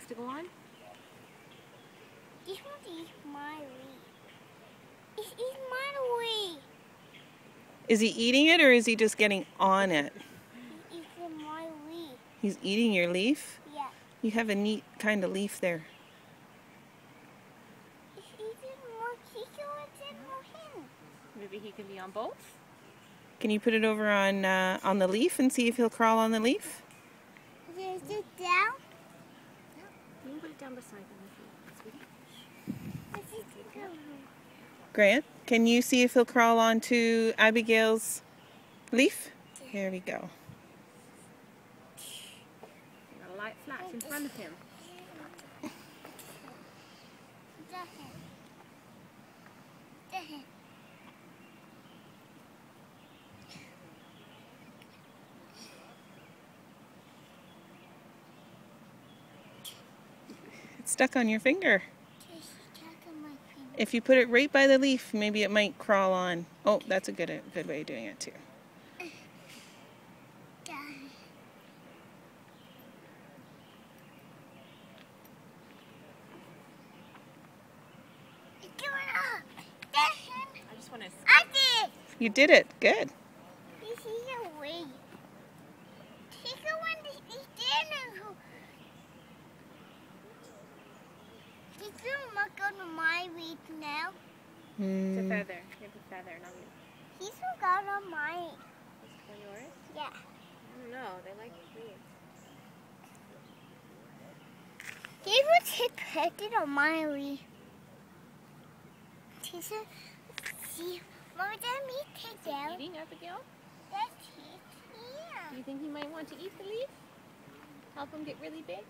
wants to go on? This one is my leaf. It is my leaf. Is he eating it or is he just getting on it? It is my leaf. He's eating your leaf? Yeah. You have a neat kind of leaf there. It's even more Kiko than more him. Maybe he can be on both? Can you put it over on uh, on the leaf and see if he'll crawl on the leaf? Is it down? You put it down beside sweetie. Is it? Grant, can you see if he'll crawl onto Abigail's leaf? Here we go. Got a light flash in front of him. Stuck on your finger. On finger. If you put it right by the leaf, maybe it might crawl on. Oh, that's a good good way of doing it too. Down. It's going up. Down. I just want to. I did. You did it. Good. This is a way. Take a one to eat dinner. Did you look on my week now? Hmm. It's a feather. You have a feather, not me. He's forgot on mine. For yours? Yeah. I don't know. They like green. He was hit petted on my week. Teacher, see, Mama, let me take down. Eating, Abigail? That's his Do you think he might want to eat the leaf? Help him get really big?